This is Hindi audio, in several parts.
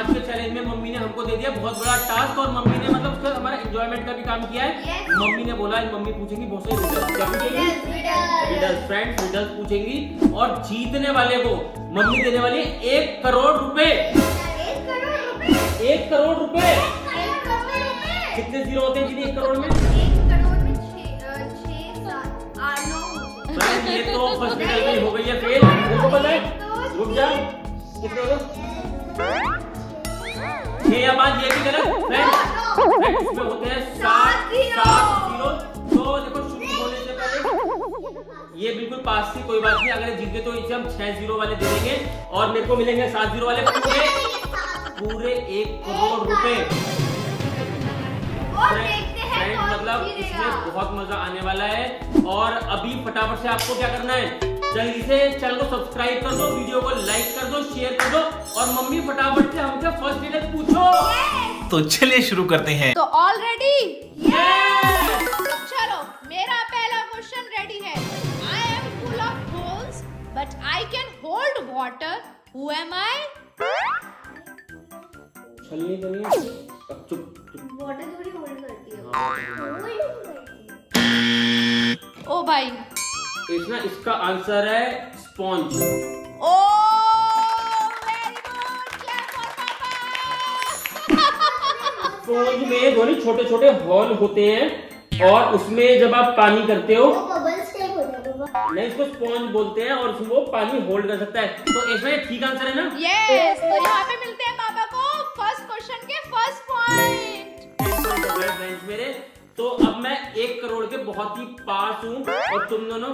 आज के चैलेंज में मम्मी ने हमको दे दिया बहुत बड़ा टास्क और मम्मी ने मतलब उसका हमारा एंजॉयमेंट का भी काम किया है। Yes. मम्मी ने बोला मम्मी पूछेंगी बहुत सारे रिडल्स फ्रेंड्स रिडल्स पूछेंगी और जीतने वाले को मम्मी देने वाली है एक करोड़ रुपए? एक करोड़ रुपए। कितने ज़ीरो होते हैं जी एक करोड़ में? ये तो फ़र्स्ट रिडल में हो गई है फेल देखो पता है। रुक जा। कितने हो गए? छह या पाँच ये भी गलत? फ्रेंड फ्रेंड इसमें होते हैं सात सात ज़ीरो। तो देखो शुरू होने से पहले ये बिल्कुल पास थी कोई बात नहीं। अगर जीत गए तो इसे हम छह ज़ीरो वाले दे देंगे और मेरे को मिलेंगे सात ज़ीरो वाले पूरे पूरे एक करोड़ रुपए। हैं मतलब इसमें बहुत मज़ा आने वाला है। और अभी फटाफट से आपको क्या करना है? जल्दी से चैनल को सब्सक्राइब कर दो वीडियो को लाइक कर दो शेयर कर दो और मम्मी फटाफट से हमसे फ़र्स्ट डिटेल पूछो। तो चलिए शुरू करते हैं। तो ऑल रेडी Yes! चलो मेरा पहला क्वेश्चन रेडी है। I am full of holes but I can hold water who am I छलनी तो? अब चुप वाटर थोड़ी होल्ड करती है। होल्ड करती है ओ भाई इसना इसका आंसर है sponge. Oh very good clap for पापा स्पॉन्ज में धोनी छोटे छोटे हॉल होते हैं और उसमें जब आप पानी करते हो हो नहीं इसको स्पॉन्ज बोलते हैं और उसमें वो पानी होल्ड कर सकता है। तो इसमें ठीक आंसर है ना? यस तो यहाँ पे मिलते हैं पापा को फ़र्स्ट क्वेश्चन के फ़र्स्ट पॉइंट मेरे। तो अब मैं एक करोड़ के बहुत ही पास हूँ और तुम दोनों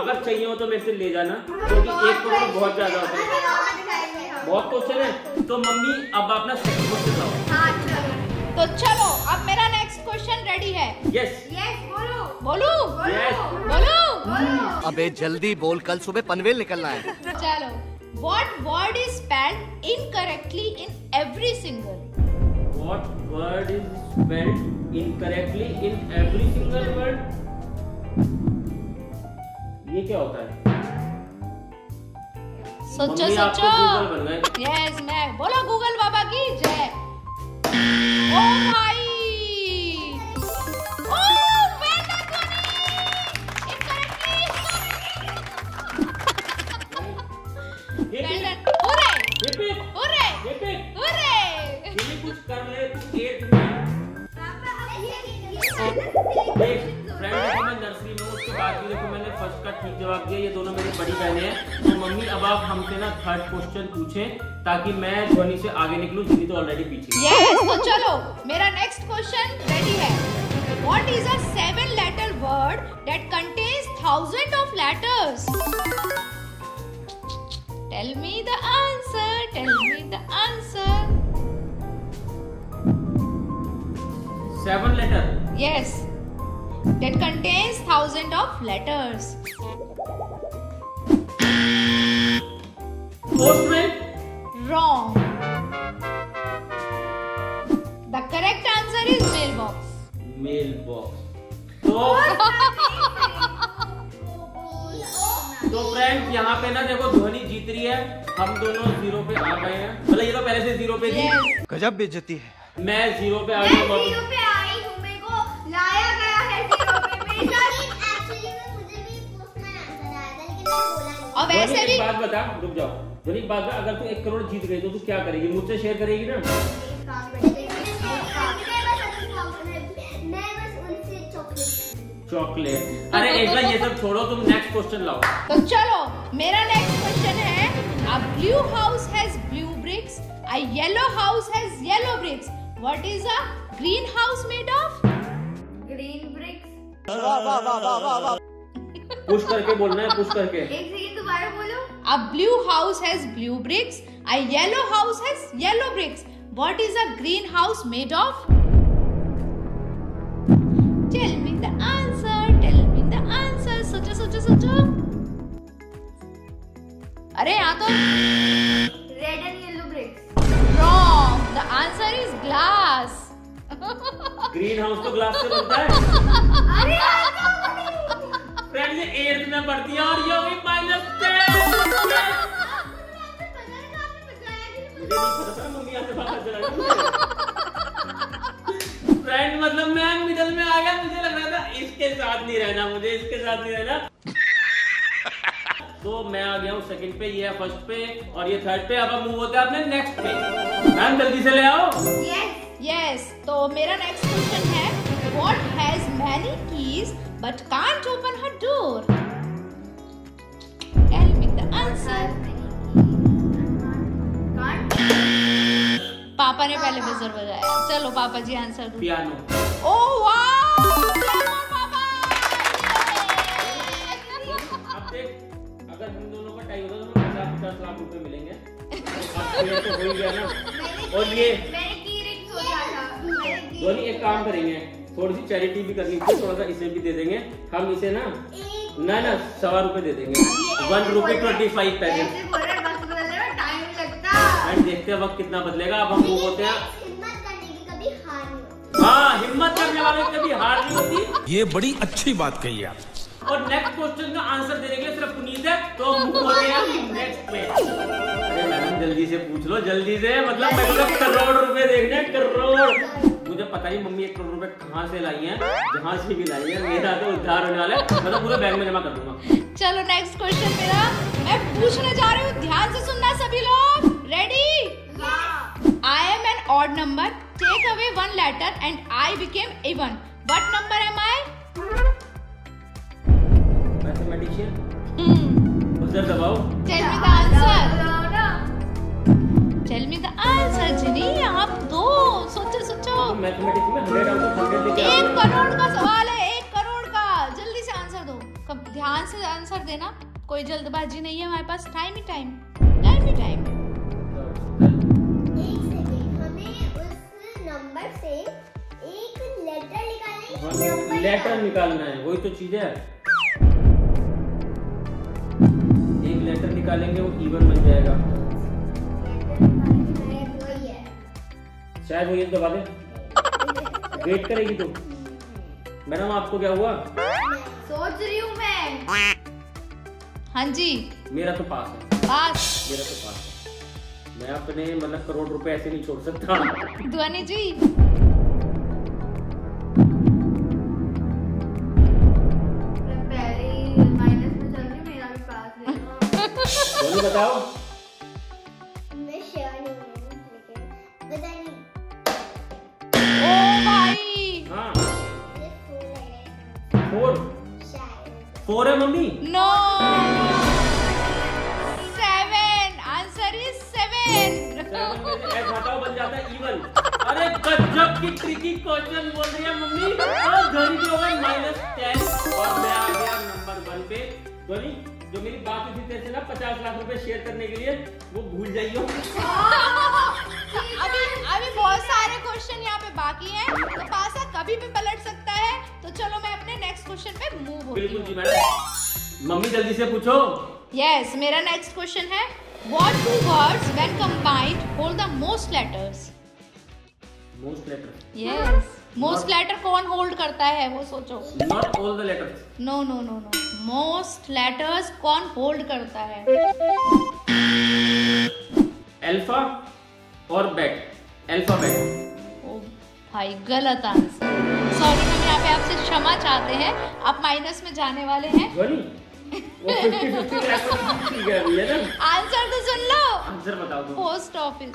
अगर चाहिए हो तो मेरे से ले जाना क्योंकि एक करोड़ बहुत ज़्यादा होता है। बहुत क्वेश्चन है। तो मम्मी अब अपना सेकंड क्वेश्चन लाओ हाँ चलो। तो चलो अब मेरा नेक्स्ट क्वेश्चन रेडी है। यस यस बोलो। बोलू? बोलो। अबे जल्दी बोल कल सुबह पनवेल निकलना है। चलो। What word is spelled incorrectly in every single? What word is spelled incorrectly in every single word ये क्या होता है? सोचो सोचो। यस मैं बोलो गूगल बाबा की जय। ओ भाई थर्ड क्वेश्चन पूछे ताकि मैं ध्वनि से आगे निकलूं ध्वनि तो ऑलरेडी पीछे yes, तो चलो मेरा नेक्स्ट क्वेश्चन रेडी है। What is a seven letter word that contains thousand of letters tell me the answer tell me the answer seven letter yes that contains thousand of letters postman Wrong. The correct answer is mailbox. Mailbox तो तो फ्रेंड्स यहाँ पे ना देखो ध्वनि जीत रही है। हम दोनों ज़ीरो पे आ गए हैं। मतलब ये तो पहले से ज़ीरो पे थी. गजब बेइज्जती है। मैं ज़ीरो पे आ गया। वैसे भी बात बता रुक जाओ। ध्वनि बात बता अगर तू एक करोड़ जीत गई तो तू क्या करेगी? मुझसे शेयर करेगी ना? एक काम करेंगे मैं बस अपनी काम करना मैं बस उनसे चॉकलेट चॉकलेट अरे एक बार ये सब छोड़ो तुम नेक्स्ट क्वेश्चन लाओ। तो चलो मेरा नेक्स्ट क्वेश्चन है a blue house has blue bricks a yellow house has yellow bricks what is a green house made of green bricks push करके बोलना है पुश करके। एक सेकंड दोबारा बोलो। A blue house has blue bricks a yellow house has yellow bricks what is a green house made of tell me the answer tell me the answer सोचो सोचो सोचो अरे यहाँ तो red and yellow bricks wrong. The answer is glass. Green house तो ग्लास से बनता है। फ्रेंड ये एट्थ में पढ़ती है और ये हुई माइनस टेन फ्रेंड मतलब मैं मिडल में आ गया, मुझे लग रहा था इसके साथ नहीं रहना, मुझे इसके साथ नहीं रहना. तो मैं आ गया हूँ सेकंड पे, ये है फ़र्स्ट पे और ये थर्ड पे, अब मूव होते हैं अपने नेक्स्ट पे. मैम जल्दी से ले आओ. Yes. यस तो मेरा नेक्स्ट क्वेश्चन है what has many keys but can't open her door tell me the answer Can't. पापा ने पहले बजर बजाया। चलो पापा जी आंसर दो। पियानो ओ वाओ पापा अब देख अगर हम दोनों का टाई होगा तो पचास पचास लाख रुपए मिलेंगे। तो हो ही गया ना। और ये मैंने की रिंग सोचा था। मैंने की धोनी एक काम करेंगे। थोड़ी सी चैरिटी भी करनी थी थोड़ा सा इसे भी दे देंगे। हम इसे ना ना ना सवा रुपए दे देंगे। वन रुपी ट्वेंटी फाइव पैसे में देखते हैं वक्त कितना बदलेगा। अब हम मूव होते हैं। हिम्मत करने की कभी हार नहीं हाँ हिम्मत करने वालों कभी हार नहीं होती। ये बड़ी अच्छी बात कही आप और नेक्स्ट क्वेश्चन का आंसर देने के लिए सिर्फ़ पुनीत है। तो हम होते हैं नेक्स्ट पे अरे मैडम जल्दी से पूछ लो। जल्दी से मतलब मेरे को करोड़ रुपए देखने करोड़। मुझे पता नहीं मम्मी एक करोड़ रुपए कहाँ से लाई हैं जहाँ से भी लाई हैं मेरा तो उद्धार होने वाला है मतलब पूरे बैंक में जमा कर दूँगा चलो नेक्स्ट क्वेश्चन मेरा मैं पूछने जा रही हूँ ध्यान से सुनना सभी लोग ready I am an odd number. Take away one letter and I became even. What number am I? Mathematician. उधर दबाओ करोड़ का सवाल है एक करोड़ का। जल्दी से आंसर दो। कब ध्यान से आंसर देना। कोई जल्दबाजी नहीं है हमारे पास। टाइम ही टाइम टाइम ही टाइम एक सेकेंड हमें उस नंबर से एक लेटर निकालना है। लेटर निकालना है। वही तो चीज़ है। एक लेटर निकालेंगे वो इवन बन जाएगा। शायद वो ये दबा दे। वेट करेगी तो। मैडम आपको क्या हुआ? सोच रही हूँ मैं। हाँ जी। मेरा तो पास है। पास। मेरा तो पास है। मैं अपने मतलब करोड़ रुपए ऐसे नहीं छोड़ सकता। ध्वनि जी। मैं पहले माइनस में चल रही मेरा भी पास बोलो बताओ। फोर है mummy? No seven answer is seven बन जाता है इवन अरे गजब की ट्रिकी क्वेश्चन बोल रही है मम्मी। और की हो माइनस टेन और मैं आ गया नंबर वन पे। जो मेरी बात हुई थी तेरे से ना पचास लाख रुपए शेयर करने के लिए वो भूल जाइयो। अभी अभी बहुत सारे क्वेश्चन यहाँ पे बाकी हैं। तो पासा कभी भी पलट सकता है। तो चलो मैं अपने नेक्स्ट क्वेश्चन पे मूव बिल्कुल जी मैडम। मम्मी जल्दी से पूछो। यस yes, मेरा नेक्स्ट क्वेश्चन है what two words when combined hold the most letters most letter yes most letter कौन होल्ड करता है वो सोचो। Not all the letters no no no no most letters कौन होल्ड करता है? अल्फ़ा और बेट अल्फ़ाबेट ओ भाई गलत आंसर सॉरी हम यहाँ पे आपसे क्षमा चाहते हैं। आप माइनस में जाने वाले हैं। धोनी वो 50 50 लाख की गई ना। आंसर तो सुन लो। आंसर बताओ पोस्ट ऑफ़िस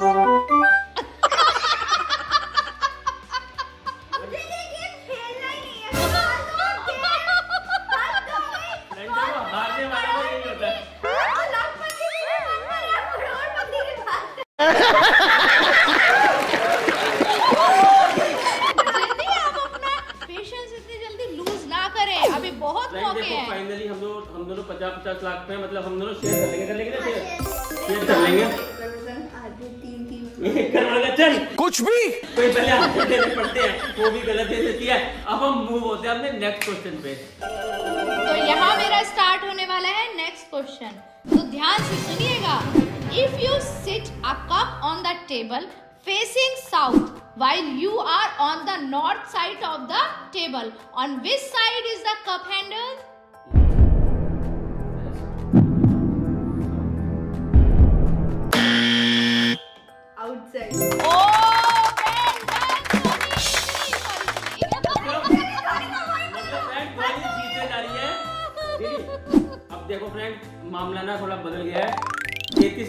दे देती है। अब हम मूव होते हैं अपने नेक्स्ट क्वेश्चन पे। तो यहाँ मेरा स्टार्ट होने वाला है नेक्स्ट क्वेश्चन तो ध्यान से सुनिएगा। If you sit a cup on the table facing south while you are on the north side of the table on which side is the cup handle?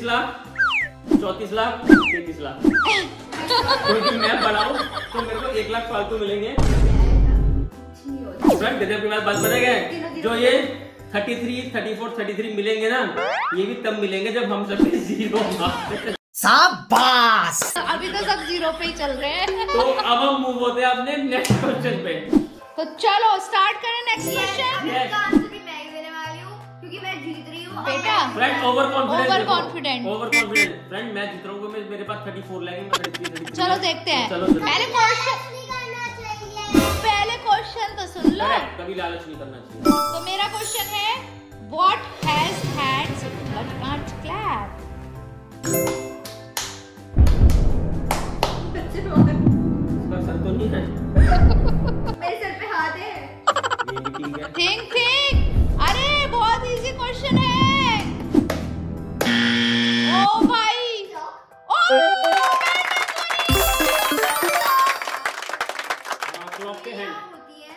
Lakh चौतीस लाख तैतीस लाख। क्योंकि मैं बढ़ाऊं तो मेरे को एक लाख फालतू मिलेंगे। फ्रेंड गजब की बात बात पता क्या जो ये thirty three thirty four thirty three मिलेंगे ना ये भी तब मिलेंगे जब हम सबके ज़ीरो शाबाश। अभी तो सब ज़ीरो पे ही चल रहे हैं। तो अब हम मूव होते हैं अपने नेक्स्ट क्वेश्चन पे। तो चलो स्टार्ट करें next question friend over confidence Over confident. Over confident friend मैं जीत रहा हूँ मैं- मेरे पास थर्टी फोर लैग चलो देखते हैं। चलो चलो। पहले क्वेश्चन नहीं करना चाहिए। पहले क्वेश्चन तो सुन लो। कभी लालच नहीं करना चाहिए। तो मेरा क्वेश्चन है what has hands but can't clap इसका सर तो नहीं है। मेरे सर पे हाथ है। ये भी ठीक है। थिंक थिंक है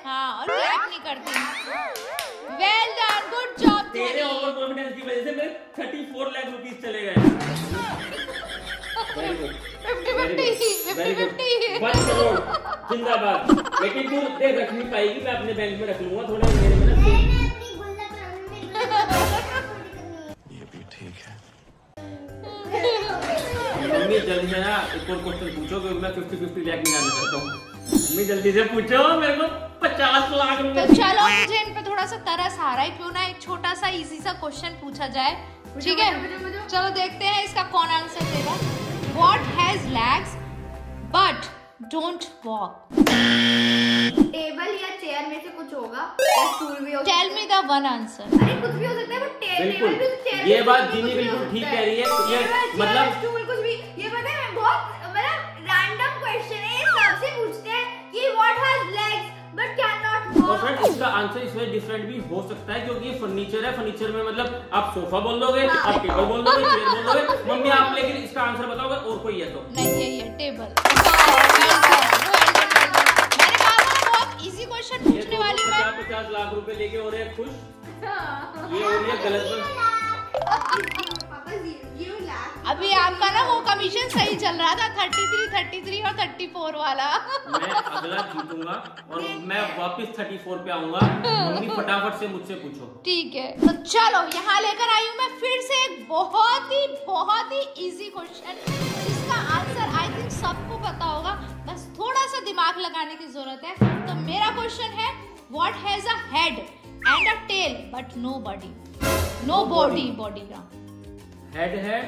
हाँ और क्लैप नहीं करती। वेल डन गुड जॉब तेरे ओवर कॉन्फिडेंस की वजह से मेरे थर्टी फोर लाख रुपीज़ चले गए। Very good fifty fifty very fifty good fifty one crore जिंदाबाद। लेकिन तू देख रख नहीं पाएगी मैं अपने बैंक में रख लूँगा थोड़ा मेरे मम्मी जल्दी से ना एक और क्वेश्चन पूछो क्योंकि मैं फिफ्टी फिफ्टी लाख में जाना चाहता हूँ मम्मी जल्दी से पूछो मेरे को पचास लाख तो चलो मुझे इन पे थोड़ा सा तरस आ रहा है क्यों ना एक छोटा सा इजी सा क्वेश्चन पूछा जाए। ठीक है। चलो देखते हैं इसका कौन आंसर देगा। What has legs but don't walk table या चेयर में से कुछ होगा या स्टूल भी हो tell me the one answer अरे कुछ भी हो सकता है वो टे- बिल्कुल। टेबल भी चेयर ये बात भी बिल्कुल ठीक कह रही है। ये मतलब- स्टूल कुछ भी। ये बहुत मतलब रैंडम क्वेश्चन है ये सबसे पूछते हैं कि what has legs but can not और वॉक फ्रेंड इसका आंसर इसमें डिफरेंट भी हो सकता है क्योंकि ये फर्नीचर है फर्नीचर में मतलब आप सोफा बोल दोगे हाँ। आप टेबल बोल दोगे चेयर बोल दोगे मम्मी आप लेकिन इसका आंसर बताओगे और कोई है तो। नहीं है। ये टेबल इजी क्वेश्चन पूछने तो वाली मैं पचास लाख रुपए लेके हो रहे हैं खुश। ये हो रही है गलत अभी आपका ना वो कमीशन सही चल रहा था थर्टी थ्री थर्टी थ्री और थर्टी फोर वाला। मैं अगला जीतूँगा और मैं वापस थर्टी फोर पे आऊँगा। मम्मी फटाफट से मुझसे पूछो। ठीक है। तो चलो यहाँ लेकर आई हूँ मैं फिर से एक बहुत ही बहुत ही इजी क्वेश्चन जिसका आंसर आई थिंक सबको पता होगा। बस थोड़ा सा दिमाग लगाने की ज़रूरत है। तो मेरा क्वेश्चन है what has a head and a tail but no body no body body का हेड है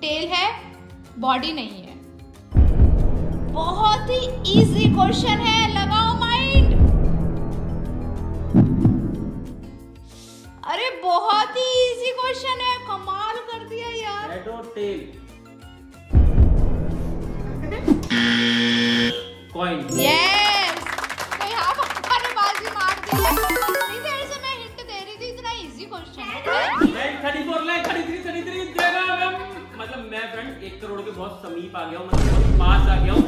टेल है बॉडी नहीं है। बहुत ही इजी क्वेश्चन है लगाओ माइंड अरे बहुत ही इजी क्वेश्चन है कमाल कर दिया यार। हेड और टेल कॉइन यस करोड़ के बहुत समीप आ गया हूँ मतलब बहुत पास आ गया हूँ।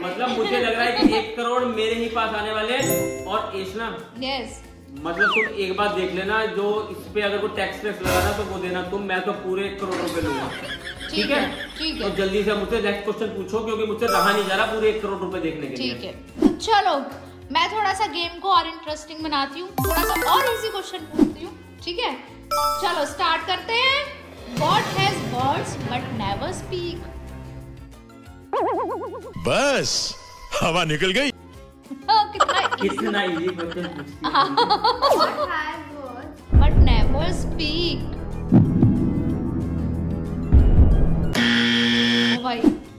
मतलब मुझे लग रहा है कि एक करोड़ मेरे ही पास आने वाले हैं। और एशना यस मतलब तुम एक बात देख लेना जो इस पे अगर कोई टैक्स वैक्स लगाना तो वो देना तुम मैं तो पूरे एक करोड़ रुपए लूँगा। ठीक है ठीक है। तो जल्दी से मुझसे नेक्स्ट क्वेश्चन पूछो क्योंकि मुझसे रहा नहीं जा रहा पूरे एक करोड़ रुपए देखने के लिए। ठीक है। चलो मैं थोड़ा सा गेम को और इंटरेस्टिंग बनाती हूँ थोड़ा सा और इजी क्वेश्चन पूछती हूँ ठीक है? चलो स्टार्ट करते हैं। What has words but never speak? बस हवा निकल गई। कितना इजी क्वेश्चन पूछती has words? but never speak.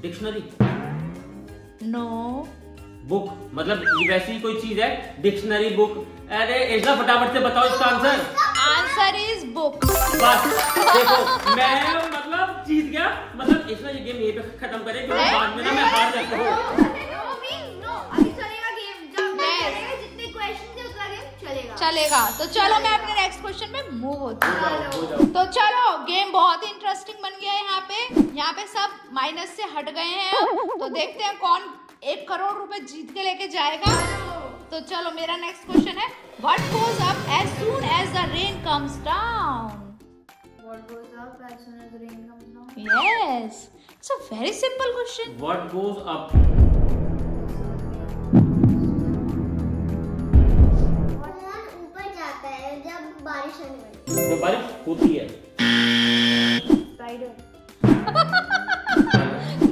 Dictionary no book मतलब ये वैसी कोई चीज़ है? डिक्शनरी बुक अरे एशना फटाफट से बताओ इसका आंसर आंसर इज़ बुक बस। देखो मैं मतलब जीत गया। मतलब एशना ये गेम यहीं पे खत्म करें क्योंकि बाद में ना मैं हार जाता हूँ। चलेगा तो चलो मैं अपने नेक्स्ट क्वेश्चन में मूव होती हूँ। तो चलो गेम बहुत ही इंटरेस्टिंग बन गया है यहाँ पे। यहाँ पे सब माइनस से हट गए हैं। तो देखते हैं कौन एक करोड़ रुपए जीत के लेके जाएगा। तो चलो मेरा नेक्स्ट क्वेश्चन है what goes up as soon as the rain comes down What goes up as soon as the rain comes down? Yes. It's a very simple question. ऊपर जाता है जब बारिश जब बारिश होती है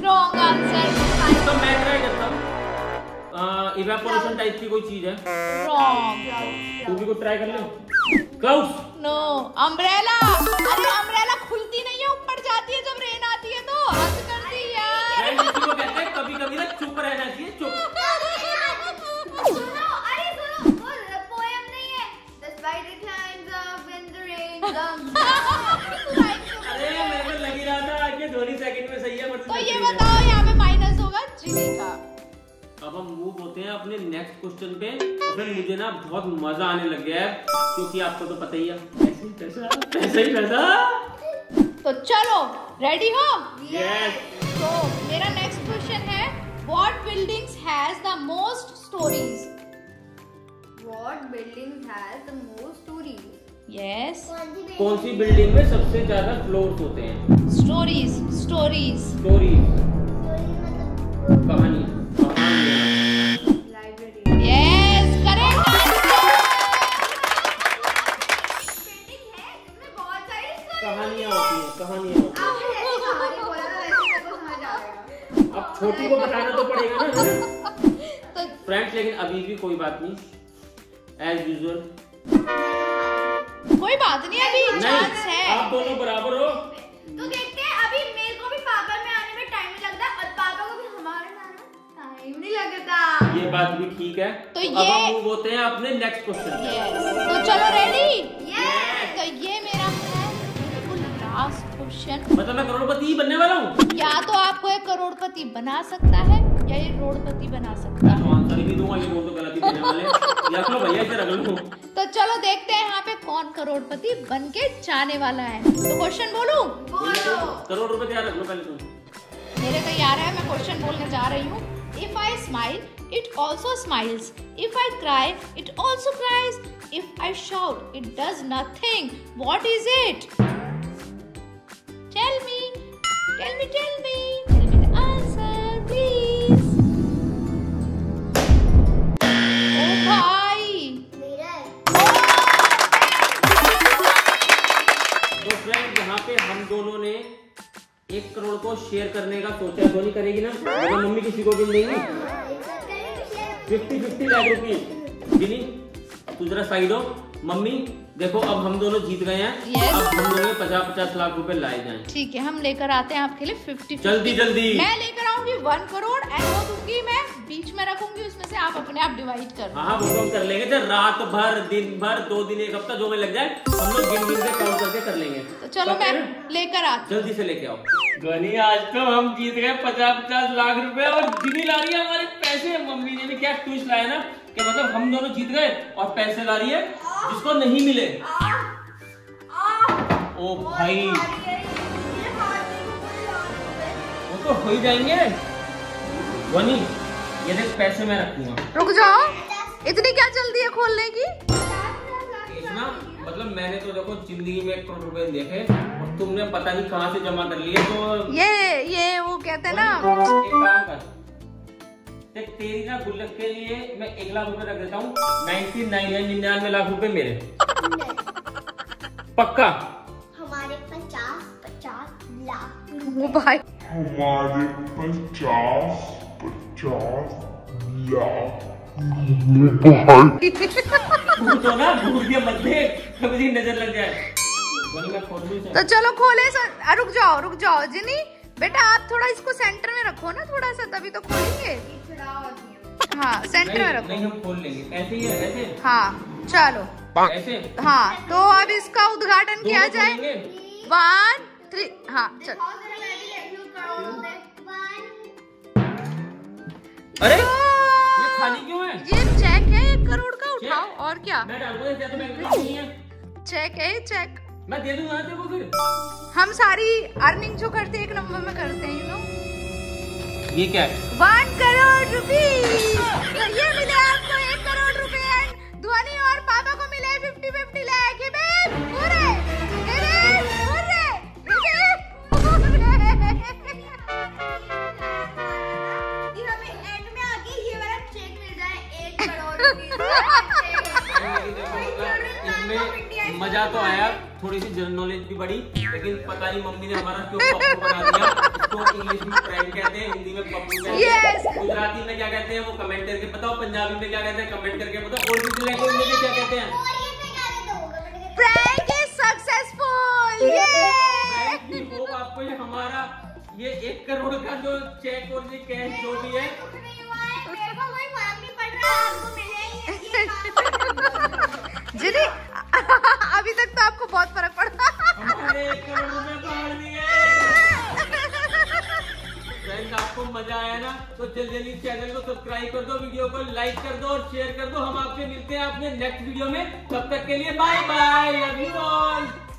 Wrong answer. तो मैं ट्राई करता हूँ इवेपोरेशन टाइप की कोई चीज़ है Wrong. तू भी को ट्राई कर ले क्लाउड्स No. Umbrella. अरे umbrella खुलती नहीं है ऊपर जाती है जब रेन आती है तो हद करती है यार. फ्रेंड इसी को कहते हैं कभी कभी ना चुप रहना चाहिए चुप अरे सुनो वो पोएम नहीं है The spider climbs up when the rain comes अरे मेरे को लग ही रहा था कि दो सेकंड में सही है but तो ये बताओ अब हम मूव होते हैं अपने नेक्स्ट क्वेश्चन पे। और फिर मुझे ना बहुत मज़ा आने लग गया है क्योंकि आपको तो पता ही है। ऐसे ही पैसा पैसा ही। पैसा? तो चलो रेडी हो? यस तो मेरा नेक्स्ट क्वेश्चन है what buildings has the most stories What building has the most stories? Yes कौन सी बिल्डिंग में सबसे ज़्यादा फ्लोर्स होते हैं? स्टोरीज स्टोरीज स्टोरी कहानी. बात नहीं। एज यूजुअल कोई बात नहीं अभी चांस है। आप दोनों बराबर हो। तो देखते हैं अभी मेरे को भी पापा में आने में टाइम नहीं लगता और पापा को भी हमारे में आने में टाइम नहीं लगता। ये बात भी ठीक है। तो अब ये- हम मूव होते हैं अपने नेक्स्ट क्वेश्चन तो चलो रेडी! तो ये मेरा है बिल्कुल लास्ट क्वेश्चन मतलब मैं करोड़पति बनने वाला हूँ। या तो आपको एक करोड़पति बना सकता है या ये रोडपति बना सकता है। तो ही नहीं दूँगा ये बोल तो गलत ही देने वाले रख लो भैया इसे रख लो। तो चलो देखते हैं यहाँ पे कौन करोड़पति बन के जाने वाला है। तो क्वेश्चन बोलूँ? बोलो। करोड़ रुपए तैयार रख लो पहले तुम मेरे तैयार है मैं क्वेश्चन बोलने जा रही हूँ। If I smile it also smiles if I cry it also cries if I shout it does nothing what is it tell me tell me tell me tell me the answer please तो फ्रेंड यहाँ पे हम दोनों ने एक करोड़ को शेयर करने का सोचा है। धोनी करेगी ना? मतलब मम्मी किसी को भी नहीं देंगी। फिफ्टी फिफ्टी लाख रुपीज़ गिनी तू जरा साइड हो। मम्मी देखो अब हम दोनों जीत गए हैं। Yes. अब हम दोनों पचास पचास लाख रुपए लाए जाएँ। ठीक है हम लेकर आते हैं आपके लिए फिफ्टी जल्दी जल्दी। मैं लेकर आऊँगी वन करोड़ एंड वो दूँगी मैं बीच में रखूँगी उसमें से आप अपने आप डिवाइड कर हाँ हाँ वो हम कर लेंगे। तो रात भर दिन भर दो दिन एक हफ़्ता जो में लग जाए हम लोग गिन गिन के काउंट करके कर लेंगे। तो चलो मैं लेकर आती जल्दी से लेके आओ। ध्वनि आज तो हम जीत गए पचास पचास लाख रुपए और गिनी ला रही है हमारे पैसे। मम्मी ने भी क्या ट्विस्ट लाया ना कि मतलब हम दोनों जीत गए और पैसे ला रही है जिसको नहीं मिले। ओ भाई। वो तो हो ही जाएँगे। ध्वनि ये देख पैसे मैं रखूँगा। हूँ रुक जाओ। इतनी क्या जल्दी है खोलने की? इतना मतलब मैंने तो देखो ज़िंदगी में एक करोड़ रुपए देखे और तुमने पता नहीं कहाँ से जमा कर लिए तो ये ये वो कहते हैं ना। एक काम कर। देख तेरी ना गुल्लक के लिए मैं एक लाख रुपए रख देता हूँ। नाइनटी नाइन निन्यानवे लाख रुपए मेरे। पक्का? हमारे पचास पचास लाख। वो भाई। हमारे पचास तू तो ना भूल के मत कभी नज़र लग जाए वरना मैं खोल भी सकता तो चलो खोले सर। रुक जाओ रुक जाओ जिनी। बेटा आप थोड़ा इसको सेंटर में रखो ना थोड़ा सा तभी तो खोलेंगे। हाँ सेंटर में नहीं रखो। नहीं हम खोल लेंगे ऐसे ही है ऐसे हाँ चलो। ऐसे हाँ तो अब इसका उद्घाटन किया जाए। वन थ्री हाँ चलो। अरे ये खाली क्यों है? ये चेक है एक करोड़ का उठाओ और क्या? मैं तो है। चेक है चेक मैं दे दूँगा तेरे को फिर। हम सारी अर्निंग जो करते हैं एक नंबर में करते हैं यू नो ये क्या है? वन करोड़ रुपीस तो ये मिले आपको एक करोड़ रुपए ध्वनि और पापा को मिले फिफ्टी फिफ्टी लाख हुर्रे! मज़ा तो आया थोड़ी सी जनरल नॉलेज भी बढ़ी लेकिन पता नहीं मम्मी ने हमारा क्यों पप्पू बना दिया। तो इंग्लिश में फ्रेंड कहते हैं हिंदी में पप्पू कहते हैं। Yes! गुजराती में क्या कहते हैं वो कमेंट करके बताओ पंजाबी में क्या कहते हैं कमेंट करके बताओ और किसी लैंग्वेज में क्या कहते हैं? प्रैंक इज़ सक्सेसफुल ये होप आपको ये हमारा ये 1 करोड़ का जो चेक और ये कैश जो भी है। उसका कोई फ़र्क नहीं पड़ रहा आपको काम। जिनी, अभी तक तो आपको बहुत फ़र्क पड़ता आपको मज़ा आया ना? तो जल्दी जल्दी चैनल को सब्सक्राइब कर दो वीडियो को लाइक कर दो और शेयर कर दो। हम आपसे मिलते हैं अपने नेक्स्ट वीडियो में। तब तक के लिए बाय बाय